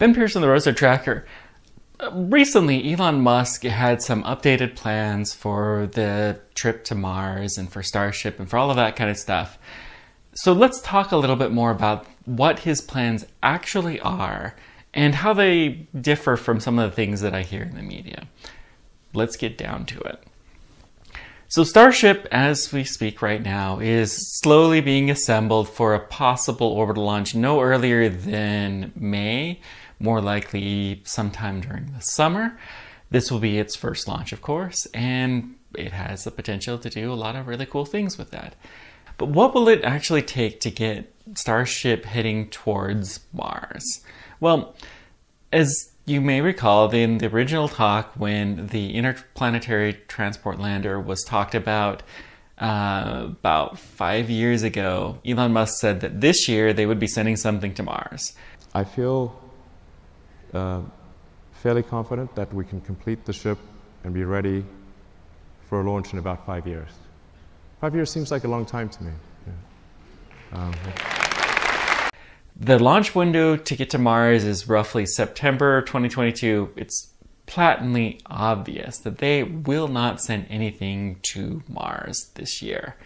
Ben Pearson, the Roadster Tracker. Uh, recently, Elon Musk had some updated plans for the trip to Mars and for Starship and for all of that kind of stuff. So let's talk a little bit more about what his plans actually are and how they differ from some of the things that I hear in the media. Let's get down to it. So, Starship, as we speak right now, is slowly being assembled for a possible orbital launch no earlier than May, more likely sometime during the summer. This will be its first launch, of course, and it has the potential to do a lot of really cool things with that. But what will it actually take to get Starship heading towards Mars? Well, as you may recall in the original talk when the interplanetary transport lander was talked about uh, about five years ago, Elon Musk said that this year they would be sending something to Mars. I feel uh, fairly confident that we can complete the ship and be ready for a launch in about five years. Five years seems like a long time to me. Yeah. Um, the launch window to get to Mars is roughly September 2022. It's patently obvious that they will not send anything to Mars this year.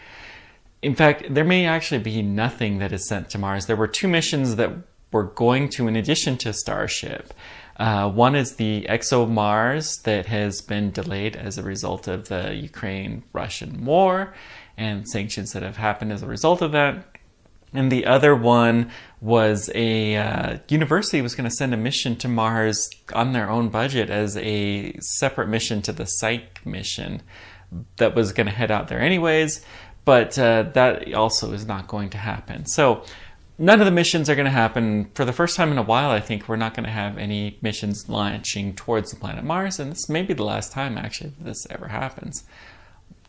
In fact, there may actually be nothing that is sent to Mars. There were two missions that were going to, in addition to Starship. Uh, one is the ExoMars that has been delayed as a result of the Ukraine Russian war and sanctions that have happened as a result of that. And the other one was a uh, university was going to send a mission to Mars on their own budget as a separate mission to the Psyche mission that was going to head out there anyways. But uh, that also is not going to happen. So none of the missions are going to happen. For the first time in a while, I think we're not going to have any missions launching towards the planet Mars. And this may be the last time actually this ever happens.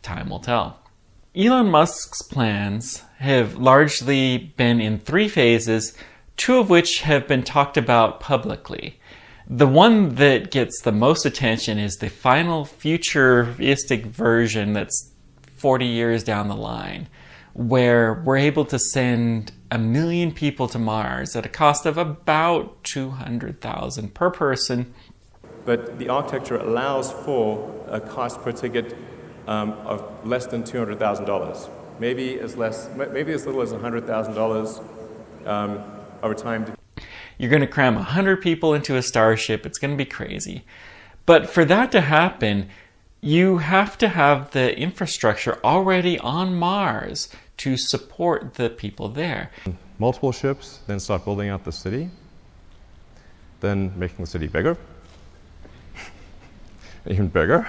Time will tell. Elon Musk's plans have largely been in three phases, two of which have been talked about publicly. The one that gets the most attention is the final futuristic version that's 40 years down the line, where we're able to send a million people to Mars at a cost of about 200,000 per person. But the architecture allows for a cost per ticket um, of less than $200,000. Maybe as less, maybe as little as $100,000 um, over time. You're going to cram 100 people into a starship. It's going to be crazy. But for that to happen, you have to have the infrastructure already on Mars to support the people there. Multiple ships, then start building out the city, then making the city bigger, even bigger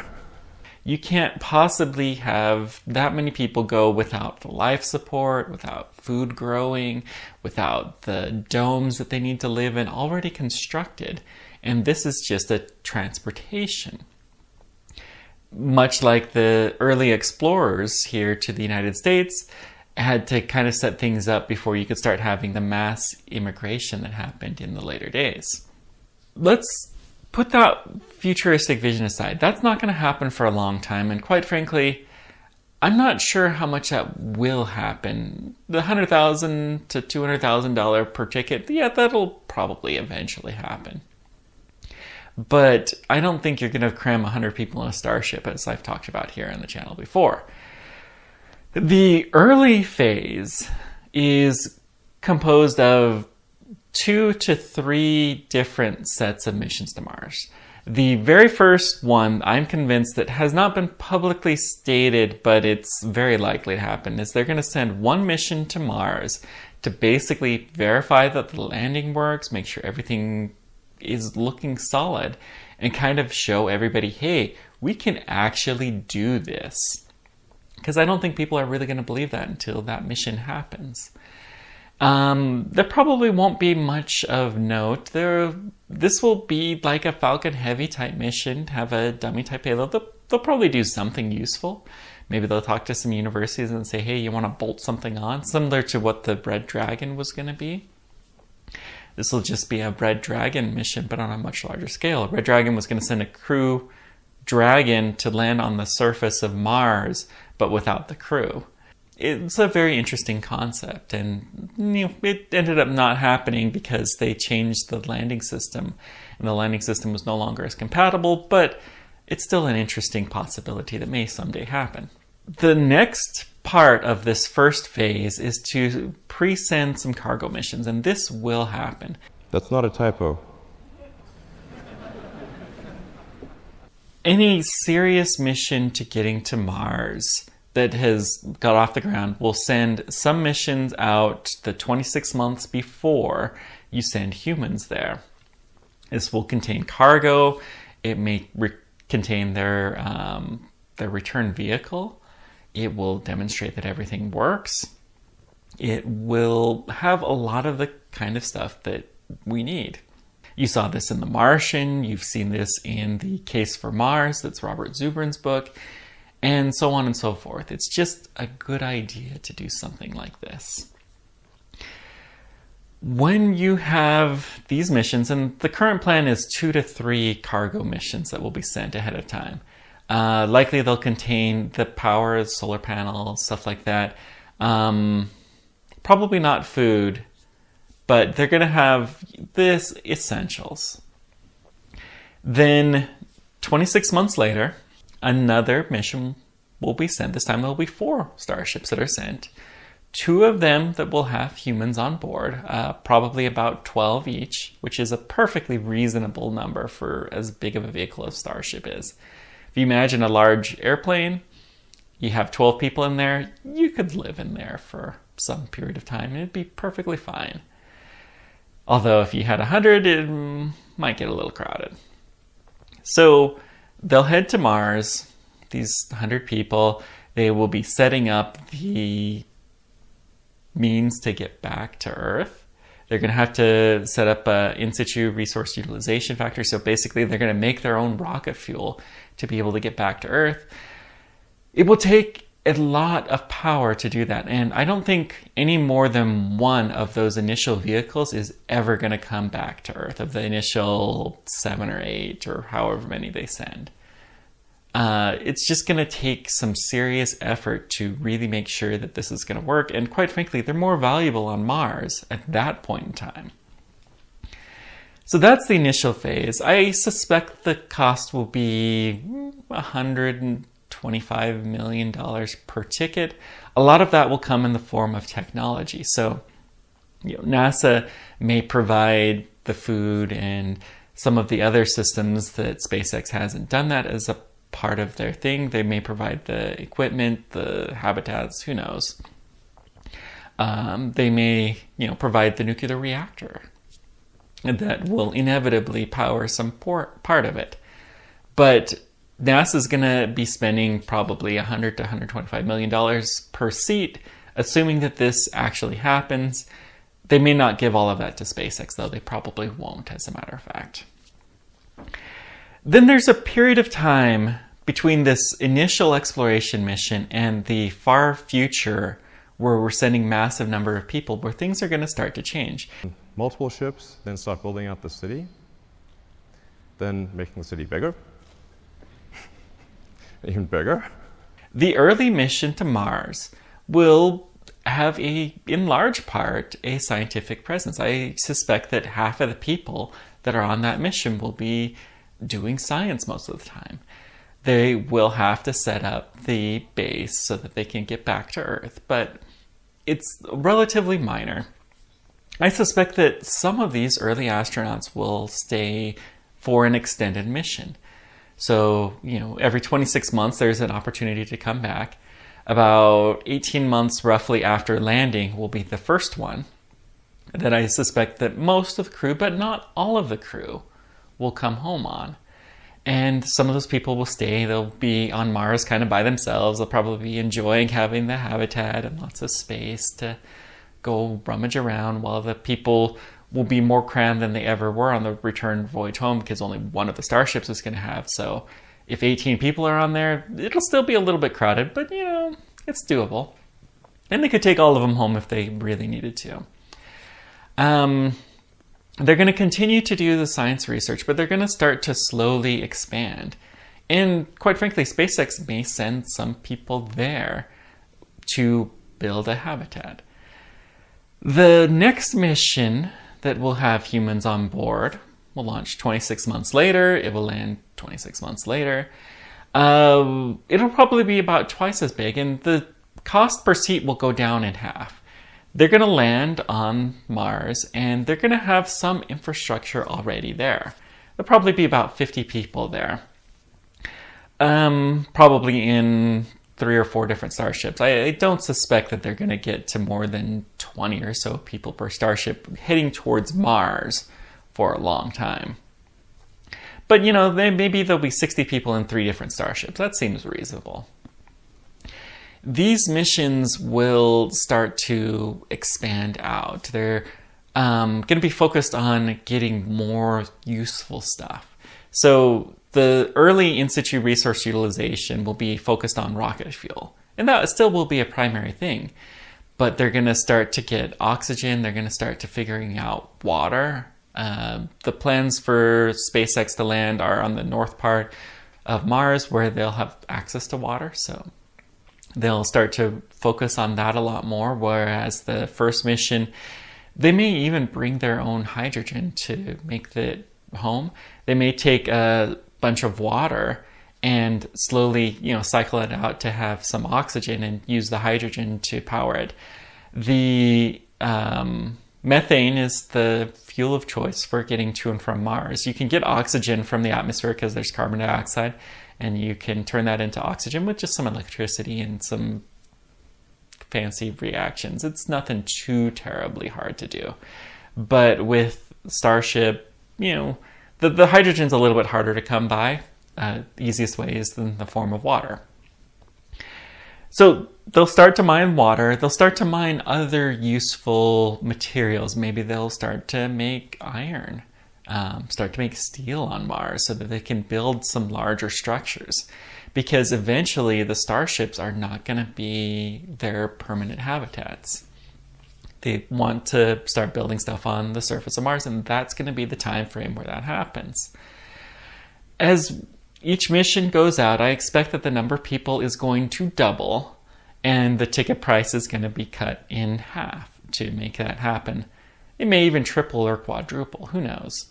you can't possibly have that many people go without the life support, without food growing, without the domes that they need to live in already constructed. And this is just a transportation. Much like the early explorers here to the United States had to kind of set things up before you could start having the mass immigration that happened in the later days. Let's put that futuristic vision aside. That's not going to happen for a long time. And quite frankly, I'm not sure how much that will happen. The hundred thousand to two hundred thousand dollar per ticket, yeah, that'll probably eventually happen. But I don't think you're going to cram hundred people in a starship, as I've talked about here on the channel before. The early phase is composed of two to three different sets of missions to Mars. The very first one, I'm convinced that has not been publicly stated, but it's very likely to happen, is they're going to send one mission to Mars to basically verify that the landing works, make sure everything is looking solid, and kind of show everybody, hey, we can actually do this. Because I don't think people are really going to believe that until that mission happens. Um, there probably won't be much of note. There, this will be like a Falcon Heavy type mission, have a dummy type payload. They'll, they'll probably do something useful. Maybe they'll talk to some universities and say, hey, you want to bolt something on? Similar to what the Red Dragon was going to be. This will just be a Red Dragon mission, but on a much larger scale. Red Dragon was going to send a crew dragon to land on the surface of Mars, but without the crew. It's a very interesting concept, and you know, it ended up not happening because they changed the landing system, and the landing system was no longer as compatible. But it's still an interesting possibility that may someday happen. The next part of this first phase is to pre-send some cargo missions, and this will happen. That's not a typo. Any serious mission to getting to Mars that has got off the ground will send some missions out the 26 months before you send humans there. This will contain cargo. It may re- contain their um, their return vehicle. It will demonstrate that everything works. It will have a lot of the kind of stuff that we need. You saw this in The Martian. You've seen this in the Case for Mars. That's Robert Zubrin's book and so on and so forth. It's just a good idea to do something like this. When you have these missions, and the current plan is two to three cargo missions that will be sent ahead of time. Uh, likely they'll contain the power, solar panels, stuff like that. Um, probably not food, but they're going to have this essentials. Then, 26 months later, another mission will be sent. This time there will be four starships that are sent. Two of them that will have humans on board, uh, probably about 12 each, which is a perfectly reasonable number for as big of a vehicle as Starship is. If you imagine a large airplane, you have 12 people in there, you could live in there for some period of time and it'd be perfectly fine. Although if you had 100, it might get a little crowded. So they'll head to Mars, these 100 people. They will be setting up the means to get back to Earth. They're going to have to set up a in situ resource utilization factor. So basically, they're going to make their own rocket fuel to be able to get back to Earth. It will take a lot of power to do that. And I don't think any more than one of those initial vehicles is ever going to come back to Earth, of the initial seven or eight or however many they send. Uh, it's just going to take some serious effort to really make sure that this is going to work. And quite frankly, they're more valuable on Mars at that point in time. So that's the initial phase. I suspect the cost will be 100 $25 million per ticket. A lot of that will come in the form of technology. So, you know, NASA may provide the food and some of the other systems that SpaceX hasn't done that as a part of their thing. They may provide the equipment, the habitats, who knows. Um, they may, you know, provide the nuclear reactor that will inevitably power some part of it. But NASA is going to be spending probably 100 to 125 million dollars per seat, assuming that this actually happens. They may not give all of that to SpaceX, though. They probably won't, as a matter of fact. Then there's a period of time between this initial exploration mission and the far future where we're sending massive number of people where things are going to start to change. Multiple ships, then start building out the city, then making the city bigger, even bigger. The early mission to Mars will have a, in large part, a scientific presence. I suspect that half of the people that are on that mission will be doing science most of the time. They will have to set up the base so that they can get back to Earth, but it's relatively minor. I suspect that some of these early astronauts will stay for an extended mission. So, you know, every 26 months there's an opportunity to come back. About 18 months roughly after landing will be the first one that I suspect that most of the crew, but not all of the crew, will come home on. And some of those people will stay. They'll be on Mars kind of by themselves. They'll probably be enjoying having the habitat and lots of space to go rummage around while the people will be more crammed than they ever were on the return voyage home because only one of the starships is going to have. So if 18 people are on there, it'll still be a little bit crowded, but you know, it's doable. And they could take all of them home if they really needed to. Um, they're going to continue to do the science research, but they're going to start to slowly expand. And quite frankly, SpaceX may send some people there to build a habitat. The next mission that will have humans on board will launch 26 months later. It will land 26 months later. Uh, it'll probably be about twice as big, and the cost per seat will go down in half. They're going to land on Mars, and they're going to have some infrastructure already there. There'll probably be about 50 people there. Um, probably in three or four different starships. I, I don't suspect that they're going to get to more than 20 or so people per starship heading towards Mars for a long time. But you know, maybe there'll be 60 people in three different starships. That seems reasonable. These missions will start to expand out. They're um, going to be focused on getting more useful stuff. So the early in situ resource utilization will be focused on rocket fuel. And that still will be a primary thing. But they're going to start to get oxygen, they're going to start to figuring out water. Uh, the plans for SpaceX to land are on the north part of Mars where they'll have access to water. So they'll start to focus on that a lot more. Whereas the first mission, they may even bring their own hydrogen to make the home. They may take a bunch of water and slowly, you know, cycle it out to have some oxygen and use the hydrogen to power it. The um, methane is the fuel of choice for getting to and from Mars. You can get oxygen from the atmosphere because there's carbon dioxide, and you can turn that into oxygen with just some electricity and some fancy reactions. It's nothing too terribly hard to do. But with Starship, you know, the, the hydrogen's a little bit harder to come by. Uh, the easiest way is in the form of water. So they'll start to mine water. They'll start to mine other useful materials. Maybe they'll start to make iron, um, start to make steel on Mars so that they can build some larger structures. Because eventually the starships are not going to be their permanent habitats they want to start building stuff on the surface of Mars, and that's going to be the time frame where that happens. As each mission goes out, I expect that the number of people is going to double, and the ticket price is going to be cut in half to make that happen. It may even triple or quadruple, who knows?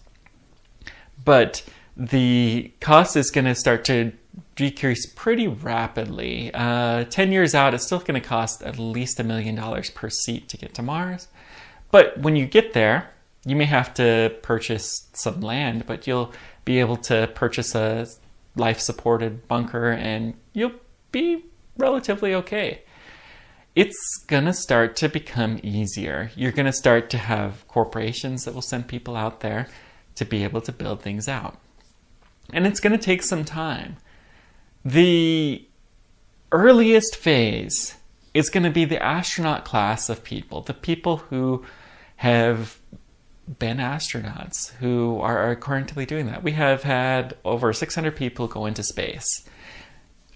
But the cost is going to start to decrease pretty rapidly. Uh, 10 years out, it's still going to cost at least a million dollars per seat to get to Mars. But when you get there, you may have to purchase some land, but you'll be able to purchase a life supported bunker and you'll be relatively okay. It's gonna start to become easier. You're gonna start to have corporations that will send people out there to be able to build things out. And it's gonna take some time. The earliest phase is going to be the astronaut class of people, the people who have been astronauts, who are, currently doing that. We have had over 600 people go into space.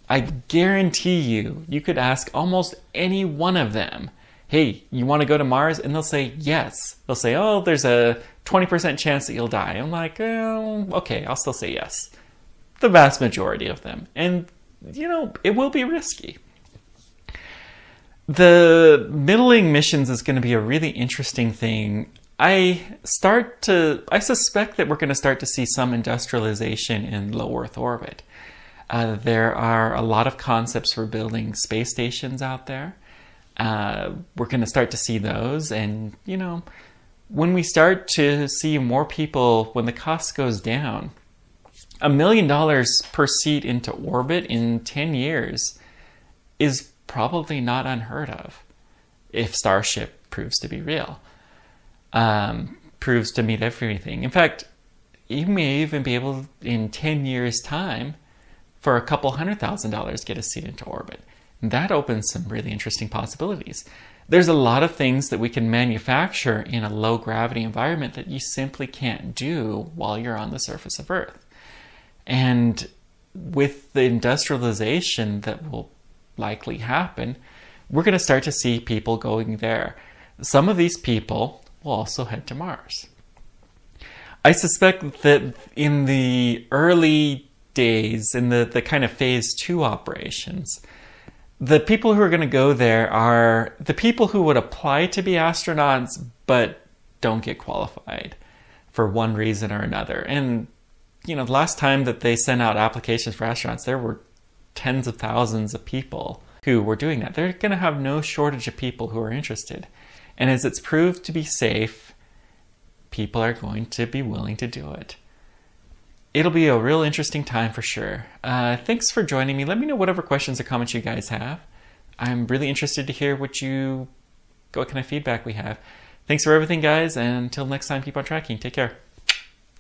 I guarantee you, you could ask almost any one of them, hey, you want to go to Mars? And they'll say yes. They'll say, oh, there's a 20% chance that you'll die. I'm like, oh, okay, I'll still say yes the vast majority of them. And, you know, it will be risky. The middling missions is going to be a really interesting thing. I start to, I suspect that we're going to start to see some industrialization in low Earth orbit. Uh, there are a lot of concepts for building space stations out there. Uh, we're going to start to see those. And, you know, when we start to see more people, when the cost goes down, a million dollars per seat into orbit in 10 years is probably not unheard of if Starship proves to be real, um, proves to meet everything. In fact, you may even be able, in 10 years' time, for a couple hundred thousand dollars, get a seat into orbit. And that opens some really interesting possibilities. There's a lot of things that we can manufacture in a low gravity environment that you simply can't do while you're on the surface of Earth. And with the industrialization that will likely happen, we're going to start to see people going there. Some of these people will also head to Mars. I suspect that in the early days, in the, the kind of phase two operations, the people who are going to go there are the people who would apply to be astronauts but don't get qualified for one reason or another. And you know, the last time that they sent out applications for astronauts, there were tens of thousands of people who were doing that. They're going to have no shortage of people who are interested. And as it's proved to be safe, people are going to be willing to do it. It'll be a real interesting time for sure. Uh, thanks for joining me. Let me know whatever questions or comments you guys have. I'm really interested to hear what you, what kind of feedback we have. Thanks for everything, guys, and until next time, keep on tracking. Take care.